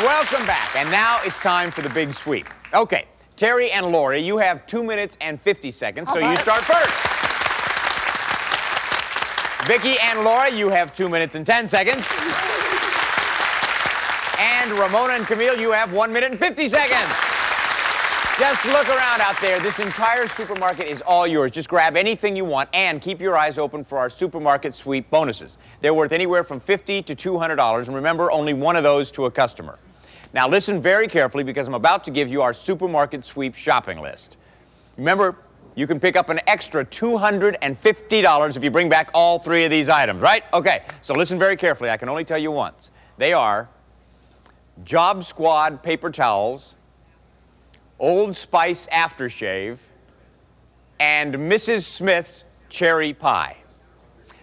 Welcome back. And now it's time for the big sweep. Okay, Terry and Lori, you have two minutes and 50 seconds, so you start first. Vicky and Laura, you have two minutes and 10 seconds. And Ramona and Camille, you have one minute and 50 seconds. Just look around out there. This entire supermarket is all yours. Just grab anything you want and keep your eyes open for our supermarket sweep bonuses. They're worth anywhere from 50 to $200, and remember, only one of those to a customer. Now listen very carefully because I'm about to give you our supermarket sweep shopping list. Remember, you can pick up an extra $250 if you bring back all three of these items, right? Okay, so listen very carefully. I can only tell you once. They are Job Squad paper towels, Old Spice aftershave, and Mrs. Smith's cherry pie.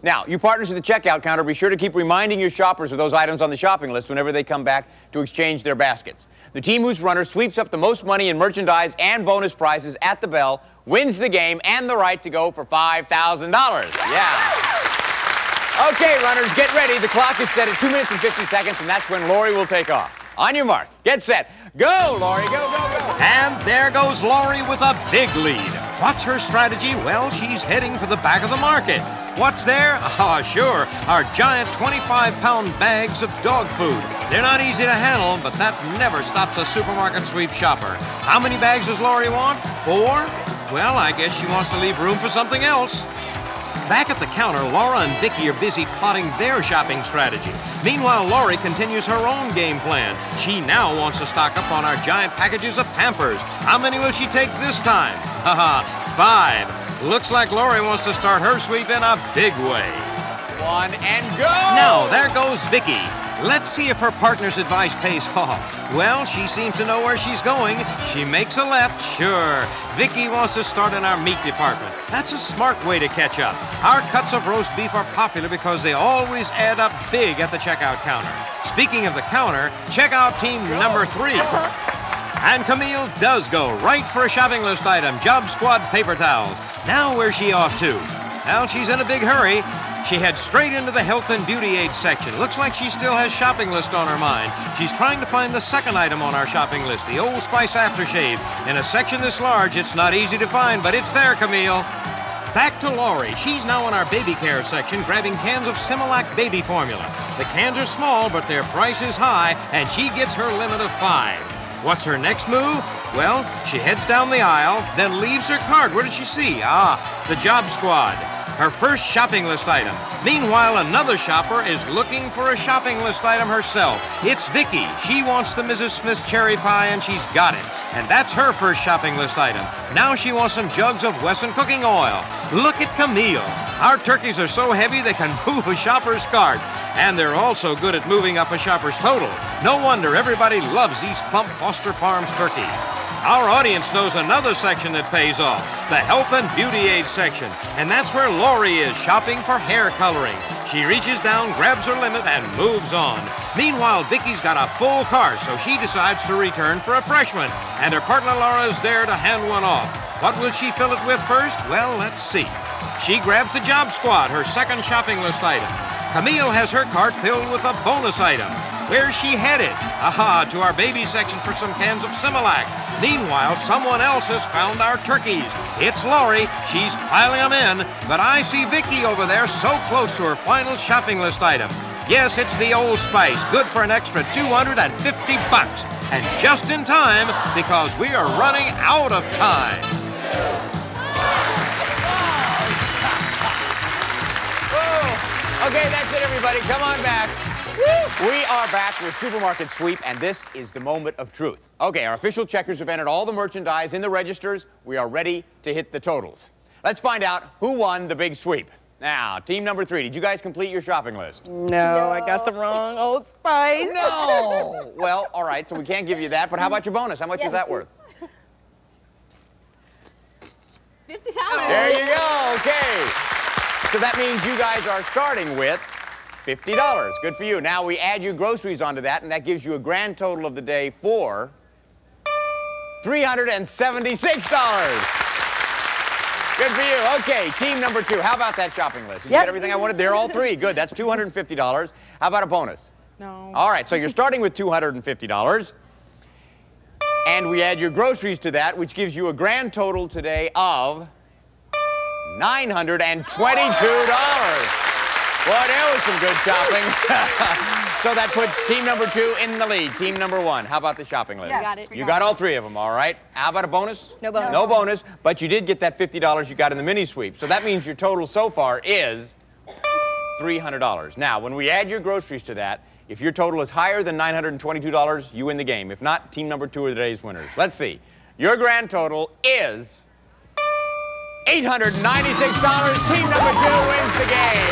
Now, you partners at the checkout counter, be sure to keep reminding your shoppers of those items on the shopping list whenever they come back to exchange their baskets. The team whose runner sweeps up the most money in merchandise and bonus prizes at the bell wins the game and the right to go for $5,000. Yeah. Okay, runners, get ready. The clock is set at 2 minutes and 50 seconds, and that's when Lori will take off. On your mark, get set, go, Lori, go, go, go. And there goes Lori with a big lead. What's her strategy? Well, she's heading for the back of the market. What's there? Ah, sure, our giant 25-pound bags of dog food. They're not easy to handle, but that never stops a supermarket sweep shopper. How many bags does Lori want? Four? Well, I guess she wants to leave room for something else. Back at the counter, Laura and Vicky are busy plotting their shopping strategy. Meanwhile, Lori continues her own game plan. She now wants to stock up on our giant packages of Pampers. How many will she take this time? Haha, five. Looks like Lori wants to start her sweep in a big way. One and go. Now, there goes Vicky. Let's see if her partner's advice pays off. Well, she seems to know where she's going. She makes a left, sure. Vicky wants to start in our meat department. That's a smart way to catch up. Our cuts of roast beef are popular because they always add up big at the checkout counter. Speaking of the counter, check out team number three. And Camille does go right for a shopping list item, Job Squad paper towels. Now where's she off to? Well, she's in a big hurry. She heads straight into the health and beauty aid section. Looks like she still has shopping list on her mind. She's trying to find the second item on our shopping list, the Old Spice aftershave. In a section this large, it's not easy to find, but it's there, Camille. Back to Lori. She's now in our baby care section grabbing cans of Similac baby formula. The cans are small, but their price is high, and she gets her limit of five. What's her next move? Well, she heads down the aisle, then leaves her card. What did she see? Ah, the Job Squad. Her first shopping list item. Meanwhile, another shopper is looking for a shopping list item herself. It's Vicky. She wants the Mrs. Smith's cherry pie, and she's got it. And that's her first shopping list item. Now she wants some jugs of Wesson cooking oil. Look at Camille. Our turkeys are so heavy they can move a shopper's cart. And they're also good at moving up a shopper's total. No wonder everybody loves East Plump Foster Farms turkey. Our audience knows another section that pays off the health and beauty aid section. And that's where Lori is shopping for hair coloring. She reaches down, grabs her limit, and moves on. Meanwhile, Vicky's got a full car, so she decides to return for a freshman. And her partner Laura's there to hand one off. What will she fill it with first? Well, let's see. She grabs the Job Squad, her second shopping list item. Camille has her cart filled with a bonus item. Where's she headed? Aha, to our baby section for some cans of Similac. Meanwhile, someone else has found our turkeys. It's Lori. She's piling them in, but I see Vicky over there so close to her final shopping list item. Yes, it's the Old Spice, good for an extra 250 bucks. And just in time, because we are running out of time. Okay, that's it, everybody. Come on back. We are back with Supermarket Sweep, and this is the moment of truth. Okay, our official checkers have entered all the merchandise in the registers. We are ready to hit the totals. Let's find out who won the big sweep. Now, team number three, did you guys complete your shopping list? No, I got the wrong Old Spice. No! well, all right, so we can't give you that, but how about your bonus? How much is that worth? Fifty dollars. There you go, okay. So that means you guys are starting with $50. Good for you. Now we add your groceries onto that, and that gives you a grand total of the day for $376. Good for you. Okay, team number two. How about that shopping list? Did you Yep. get everything I wanted? They're all three. Good. That's $250. How about a bonus? No. All right, so you're starting with $250. And we add your groceries to that, which gives you a grand total today of $922. Boy, there was some good shopping. so that puts team number two in the lead. Team number one, how about the shopping list? Yes, got it. we You got all three of them, all right? How about a bonus? No bonus. No bonus, but you did get that $50 you got in the mini sweep. So that means your total so far is $300. Now, when we add your groceries to that, if your total is higher than $922, you win the game. If not, team number two are today's winners. Let's see. Your grand total is $896. Team number two wins the game.